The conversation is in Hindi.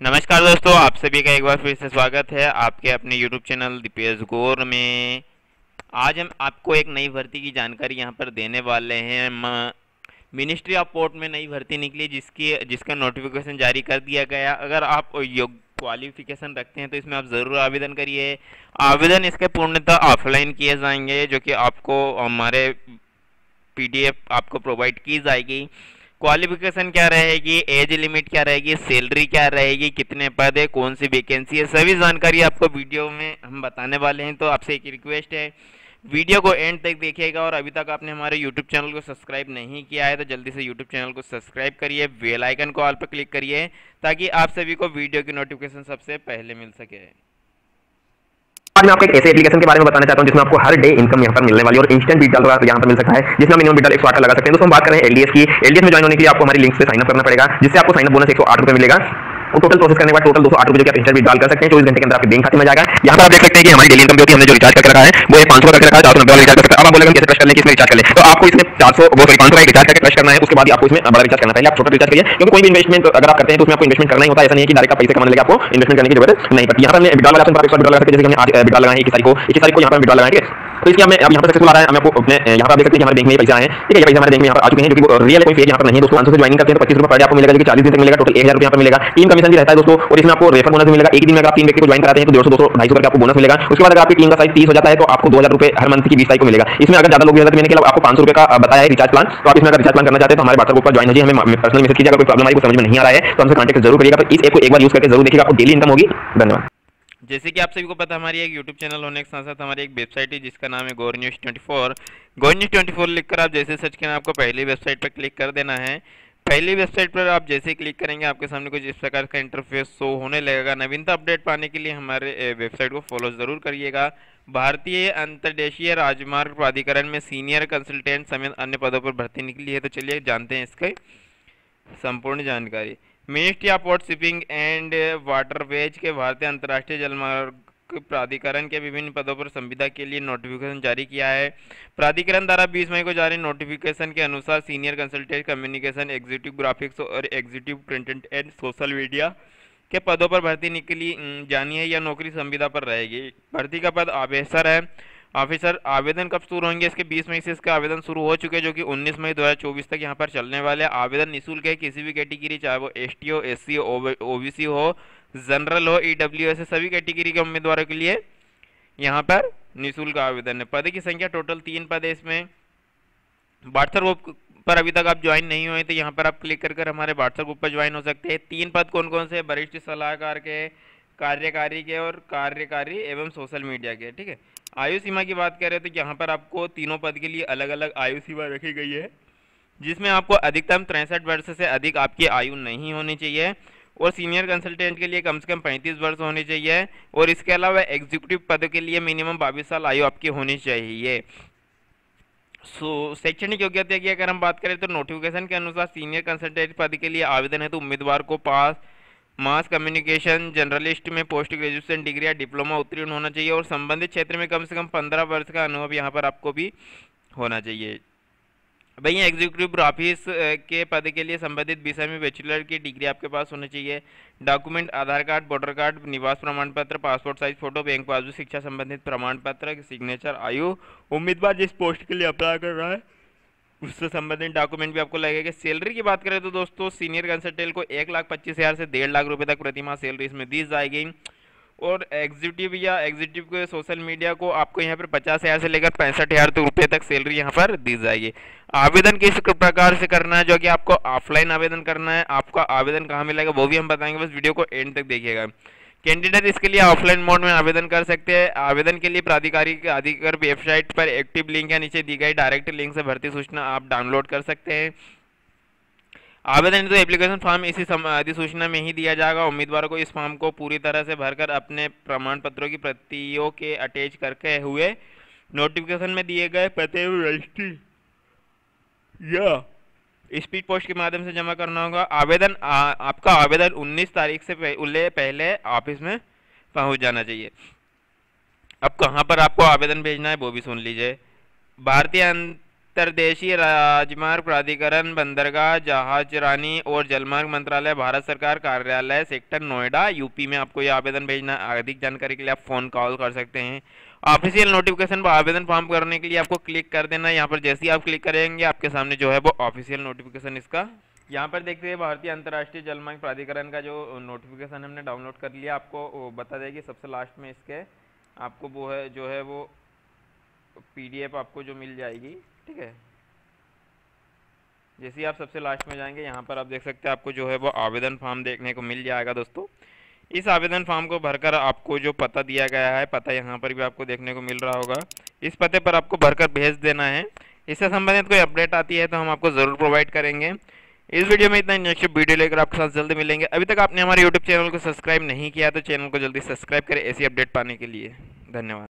नमस्कार दोस्तों, आप सभी का एक बार फिर से स्वागत है आपके अपने YouTube चैनल दीपेश गौर में। आज हम आपको एक नई भर्ती की जानकारी यहाँ पर देने वाले हैं। मिनिस्ट्री ऑफ़ पोर्ट में नई भर्ती निकली, जिसकी, जिसका नोटिफिकेशन जारी कर दिया गया। अगर आप योग क्वालिफिकेशन रखते हैं तो इसमें आप ज़रूर आवेदन करिए। आवेदन इसके पूर्णतः ऑफलाइन किए जाएँगे, जो कि आपको हमारे पीडीएफ आपको प्रोवाइड की जाएगी। क्वालिफिकेशन क्या रहेगी? एज लिमिट क्या रहेगी? सैलरी क्या रहेगी? कितने पद है? कौन सी वैकेंसी है? सभी जानकारी आपको वीडियो में हम बताने वाले हैं तो आपसे एक रिक्वेस्ट है। वीडियो को एंड तक देखिएगा और अभी तक आपने हमारे यूट्यूब चैनल को सब्सक्राइब नहीं किया है तो जल्दी से यूट्यूब चैनल को सब्सक्राइब करिए बेल आइकन को ऑल पर क्लिक करिए, ताकि आप सभी को वीडियो की नोटिफिकेशन सबसे पहले मिल सके। आज मैं आपको एक ऐसे एप्लीकेशन के बारे में बताना चाहता हूँ जिसमें आपको हर डे इनकम यहाँ पर मिलने वाली और इंस्टेंट बीट डाल यहाँ पर मिल सकता है, जिसमें मिनिमम बीट एक सौ लगा सकते हैं। दोस्तों, हम बात करें एलडीएस की। एलडीएस में ज्वाइन होने के लिए आपको हमारी लिंक से साइनअप करना पड़ेगा, जिससे आपको साइनअप बोनस एक बोनस 108 रुपए मिलेगा। और टोटल प्रोसेस करने के बाद टोटल दो सौ आठ रुपए जो इंस्टेंट विड्रॉल कर सकते हैं चौबीस घंटे के अंदर आपके बैंक खाते में जाएगा। यहाँ पर आप देख सकते हैं कि हमारी डेली इनकम जो हमने जो रिचार्ज करके रखा है, वो पाँच सौ करके रखा है, चार सौ नब्बे रिचार्ज कर सकते हैं। अब आप बोलेंगे कैसे ट्रस्ट करने की इसमें रिचार्ज कर ले? तो आपको इसमें चार सौ, वो सॉरी पाँच सौ रिचार्ज करके ट्रस्ट करना है, उसके बाद आपको इसमें बड़ा रिचार्ज करना पहले आप छोटा रिचार्ज करिए, क्योंकि कोई भी इन्वेस्टमेंट अगर आप करते हैं तो उसमें आपको इन्वेस्टमेंट करना ही होता है। ऐसा नहीं है कि डायरेक्ट पैसे कमाने लगे, आपको इन्वेस्टमेंट करने की ज़रूरत नहीं पड़ती। यहाँ पर हमने विड्रॉल वाला ऑप्शन लगा सकते हैं जैसे हमने आज लगाए, इक्कीस तारीख को, इक्कीस तारीख को यहाँ पर विड्रॉल लगाए ठीक है तो इसलिए हमें, अब यहाँ पर सक्सेसफुल आ रहा है। हमें आपको यहाँ पर देख सकते हैं हमारे बैंक में पैसा आए ठीक है पैसा हमारे बैंक में यहाँ पर आ चुके हैं, जो कि रियल कोई फेक यहाँ पर नहीं दोस्तों आंसर से ज्वाइनिंग करते हैं तो पच्चीस रुपये पर आपको मिलेगा, जो कि चालीस दिन तक मिलेगा टोटल एक हज़ार यहाँ पर मिलेगा। टीम कमीशन भी रहता है, दोस्तों, और इसमें आपको रेफर बोनस मिलेगा। एक दिन में अगर आप तीन व्यक्ति को ज्वाइन कराते हैं तो डेढ़ सौ, दो ढाई सौ आपको बोनस मिलेगा। उसके बाद अगर आपकी टीम का साइज़ तीस हो जाता है तो आपको दो हज़ार रुपये हर मंथ की बीस तारीख को मिलेगा। इसमें अगर ज़्यादा लोग भी मैंने आपको पाँच सौ रुपये का बताया है रिचार्ज प्लान तो आप इसमें अगर रिचार्ज प्लान करना चाहते हैं तो हमारे व्हाट्सएप पर ज्वाइन होजिए हमें पर्सनल मैसेज कीजिए अगर कोई प्रॉब्लम आई को समझ में नहीं आ रहा है तो हमसे कॉन्टेक्ट ज़रूर करिएगा। तो इस ऐप को एक बार यूज़ करके ज़रूर देखिएगा, आपको डेली इनकम होगी। धन्यवाद। जैसे कि आप सभी को पता हमारी एक यूट्यूब चैनल होने के साथ साथ हमारी एक वेबसाइट है, जिसका नाम है Gaur news twenty four Gaur news twenty four लिखकर आप जैसे सर्च करें आपको पहली वेबसाइट पर क्लिक कर देना है। पहली वेबसाइट पर आप जैसे क्लिक करेंगे, आपके सामने कुछ इस प्रकार का इंटरफेस शो होने लगेगा। नवीनता अपडेट पाने के लिए हमारे वेबसाइट को फॉलो ज़रूर करिएगा। भारतीय अंतर्देशीय राजमार्ग प्राधिकरण में सीनियर कंसल्टेंट समेत अन्य पदों पर भर्ती निकली है तो चलिए जानते हैं इसके संपूर्ण जानकारी। Ministry of port shipping and waterways के भारतीय अंतर्राष्ट्रीय जलमार्ग प्राधिकरण के विभिन्न पदों पर संविदा के लिए नोटिफिकेशन जारी किया है। प्राधिकरण द्वारा 20 मई को जारी नोटिफिकेशन के अनुसार senior consultant communication executive graphics और executive content and social media के पदों पर भर्ती निकली जानी है या नौकरी संविदा पर रहेगी। भर्ती का पद आवेसर है। ऑफिसर, आवेदन कब शुरू होंगे? इसके 20 मई से इसका आवेदन शुरू हो चुके हैं, जो कि 19 मई 2024 तक यहाँ पर चलने वाले आवेदन निःशुल्क है, किसी भी कैटेगरी, चाहे वो एस टी हो एस सी ओबीसी हो, जनरल हो, ईडब्ल्यू एस, सभी कैटेगरी के उम्मीदवारों के लिए यहाँ पर निःशुल्क आवेदन है। पद की संख्या टोटल तीन पद है इसमें। व्हाट्सएप ग्रुप पर अभी तक आप ज्वाइन नहीं हुए तो यहाँ पर आप क्लिक कर कर हमारे व्हाट्सएप ग्रुप पर ज्वाइन हो सकते हैं। तीन पद कौन कौन से वरिष्ठ सलाहकार के, कार्यकारी के और कार्यकारी एवं सोशल मीडिया के, ठीक है? आयु सीमा की बात करें तो यहाँ पर आपको तीनों पद के लिए अलग अलग आयु सीमा रखी गई है, जिसमें आपको अधिकतम तिरसठ वर्ष से अधिक आपकी आयु नहीं होनी चाहिए और सीनियर कंसल्टेंट के लिए कम से कम 35 वर्ष होनी चाहिए और इसके अलावा एग्जीक्यूटिव पद के लिए मिनिमम बाईस साल आयु आपकी होनी चाहिए। सो, शैक्षणिक योग्यता की अगर हम बात करें तो नोटिफिकेशन के अनुसार सीनियर कंसल्टेंट पद के लिए आवेदन है तो उम्मीदवार को पास मास कम्युनिकेशन जर्नलिस्ट में पोस्ट ग्रेजुएशन डिग्री या डिप्लोमा उत्तीर्ण होना चाहिए और संबंधित क्षेत्र में कम से कम पंद्रह वर्ष का अनुभव यहाँ पर आपको भी होना चाहिए। भैया एग्जीक्यूटिव ऑफ़िस के पद के लिए संबंधित विषय में बैचलर की डिग्री आपके पास होनी चाहिए। Document Aadhaar card voter card निवास प्रमाण पत्र passport size photo bank passbook, शिक्षा संबंधित प्रमाण पत्र सिग्नेचर आयु, उम्मीदवार जिस पोस्ट के लिए अप्लाई कर रहा है उससे संबंधित डॉक्यूमेंट भी आपको लगेगा सैलरी की बात करें तो दोस्तों सीनियर कंसल्टेंट को एक लाख पच्चीस हज़ार से डेढ़ लाख रुपए तक प्रतिमाह सैलरी इसमें दी जाएगी। और एग्जीक्यूटिव या एग्जीक्यूटिव के सोशल मीडिया को आपको यहाँ पर पचास हज़ार से लेकर पैंसठ हज़ार तक रुपये तक सैलरी यहाँ पर दी जाएगी। आवेदन किस प्रकार से करना है, जो कि आपको ऑफलाइन आवेदन करना है, आपका आवेदन कहाँ मिलेगा, वो भी हम बताएँगे, बस वीडियो को एंड तक देखिएगा। कैंडिडेट इसके लिए ऑफलाइन मोड में आवेदन कर सकते हैं। आवेदन के लिए प्राधिकारी अधिकार वेबसाइट पर एक्टिव लिंक या नीचे दी गई डायरेक्ट लिंक से भर्ती सूचना आप डाउनलोड कर सकते हैं। आवेदन तो एप्लीकेशन फॉर्म इसी अधिसूचना में ही दिया जाएगा। उम्मीदवारों को इस फॉर्म को पूरी तरह से भरकर अपने प्रमाण पत्रों की प्रतियों के अटैच करके हुए। नोटिफिकेशन में दिए गए पते रजिस्ट्री या स्पीड पोस्ट के माध्यम से जमा करना होगा। आवेदन आ, आपका आवेदन 19 तारीख से पहले पहले ऑफ़िस में पहुँच जाना चाहिए। अब कहाँ पर आपको आवेदन भेजना है वो भी सुन लीजिए। भारतीय अंतर्देशीय राजमार्ग प्राधिकरण बंदरगाह जहाजरानी और जलमार्ग मंत्रालय भारत सरकार कार्यालय सेक्टर नोएडा यूपी में आपको ये आवेदन भेजना है। अधिक जानकारी के लिए आप फ़ोन कॉल कर सकते हैं। ऑफिशियल नोटिफिकेशन पर आवेदन फॉर्म करने के लिए आपको क्लिक कर देना यहाँ पर जैसे ही आप क्लिक करेंगे, आपके सामने जो है वो ऑफिशियल नोटिफिकेशन इसका। यहाँ पर देखते हैं भारतीय अंतर्राष्ट्रीय जलमार्ग प्राधिकरण का जो नोटिफिकेशन हमने डाउनलोड कर लिया, आपको बता देगी सबसे लास्ट में इसके आपको वो है, जो है वो पीडीएफ आपको जो मिल जाएगी, ठीक है? जैसे ही आप सबसे लास्ट में जाएँगे, यहाँ पर आप देख सकते हैं आपको जो है वो आवेदन फॉर्म देखने को मिल जाएगा दोस्तों। इस आवेदन फॉर्म को भरकर आपको जो पता दिया गया है, पता यहाँ पर भी आपको देखने को मिल रहा होगा। इस पते पर आपको भरकर भेज देना है। इससे संबंधित कोई अपडेट आती है तो हम आपको ज़रूर प्रोवाइड करेंगे। इस वीडियो में इतना नेक्स्ट वीडियो लेकर आपके साथ जल्दी मिलेंगे। अभी तक आपने हमारे यूट्यूब चैनल को सब्सक्राइब नहीं किया तो चैनल को जल्दी सब्सक्राइब करें ऐसी अपडेट पाने के लिए। धन्यवाद।